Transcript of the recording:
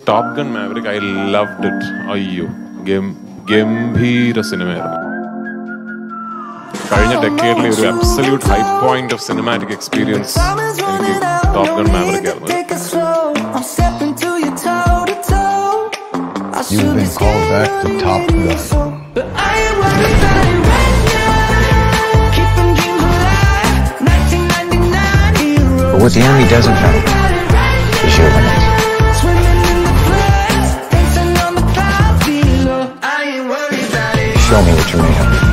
Top gun maverick I loved it അയ്യോ gum- ഗംഭീര സിനിമയായിരുന്നു കഴിഞ്ഞ ഡെക്കേഡിലെ ഒരു absolute high point of cinematic experience എനിക്ക് ടോപ്പ് ഗൺ മാവറിക് ആയിരുന്നു You've been called back to Top Gun. But what the enemy doesn't know is your limits. Show me what you're made of.